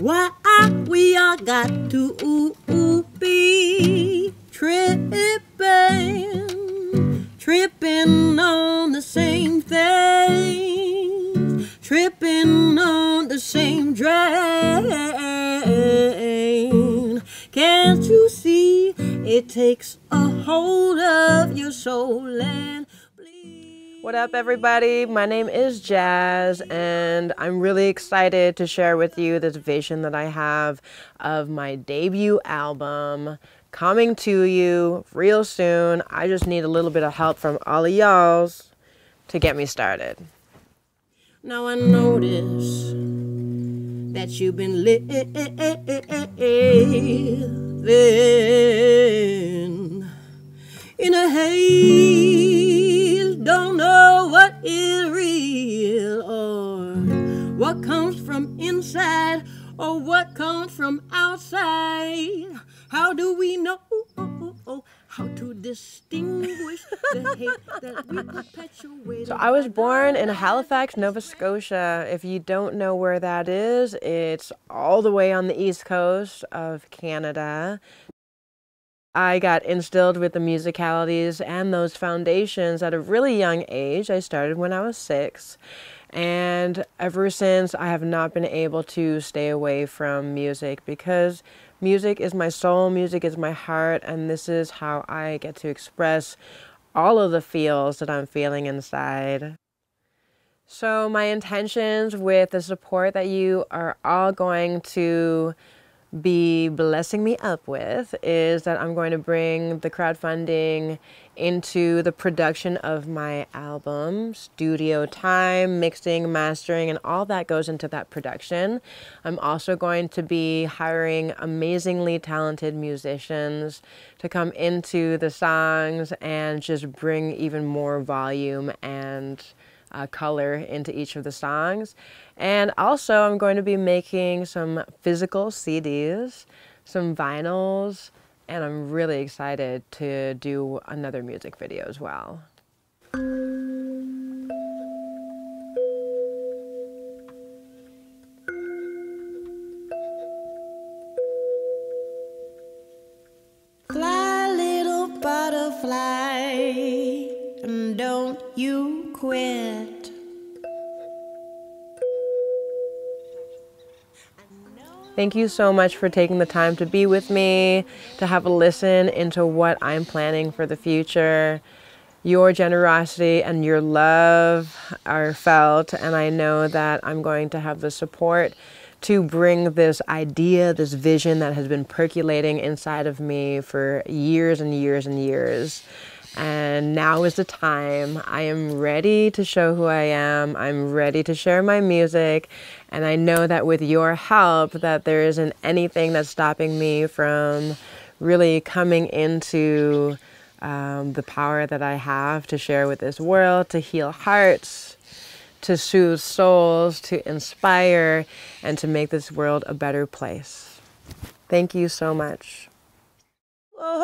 Why we all got to be tripping, tripping on the same thing, tripping on the same drain. Can't you see? It takes a hold of your soul and what up, everybody? My name is Jazz, and I'm really excited to share with you this vision that I have of my debut album coming to you real soon. I just need a little bit of help from all of y'all's to get me started. Now I notice that you've been living what comes from inside or what comes from outside. How do we know how to distinguish the hate that we perpetuate? So I was born in Halifax, Nova Scotia. If you don't know where that is, it's all the way on the east coast of Canada. I got instilled with the musicalities and those foundations at a really young age. I started when I was six. And ever since, I have not been able to stay away from music because music is my soul, music is my heart, and this is how I get to express all of the feels that I'm feeling inside. So, my intentions with the support that you are all going to be blessing me up with is that I'm going to bring the crowdfunding into the production of my album, studio time, mixing, mastering, and all that goes into that production. I'm also going to be hiring amazingly talented musicians to come into the songs and just bring even more volume and uh, color into each of the songs. And also, I'm going to be making some physical CDs, some vinyls, and I'm really excited to do another music video as well. Fly, little butterfly, and don't you quit. Thank you so much for taking the time to be with me, to have a listen into what I'm planning for the future. Your generosity and your love are felt, and I know that I'm going to have the support to bring this idea, this vision that has been percolating inside of me for years and years and years. And now is the time. I am ready to show who I am. I'm ready to share my music. And I know that with your help that there isn't anything that's stopping me from really coming into um, the power that I have to share with this world, to heal hearts, to soothe souls, to inspire, and to make this world a better place. Thank you so much. Oh,